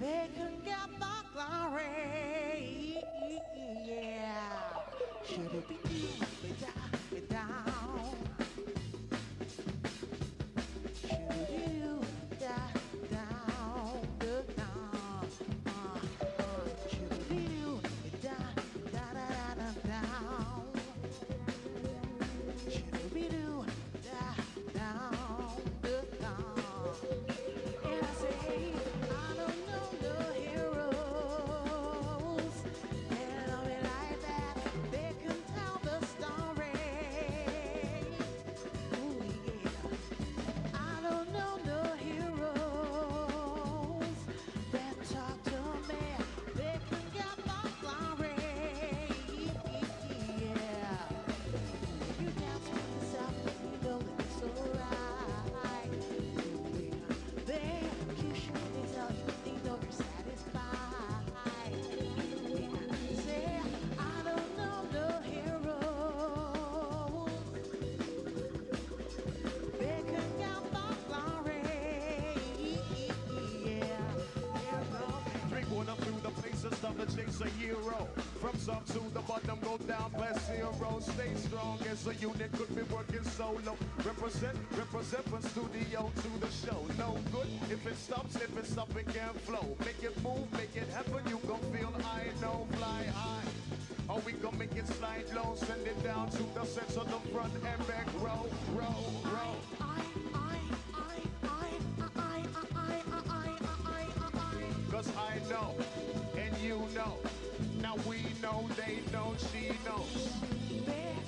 They can get the glory. Yeah. Should it be Top to the bottom, go down past zero. Stay strong as a unit, could be working solo. Represent, represent from studio to the show. No good if it stops, if it's up, it can't flow. Make it move, make it happen, you gon' feel I know, fly high. Or we gon' make it slide low, send it down to the center, the front and back row, row, row. Cause I know, and you know. Now we know, they know, she knows.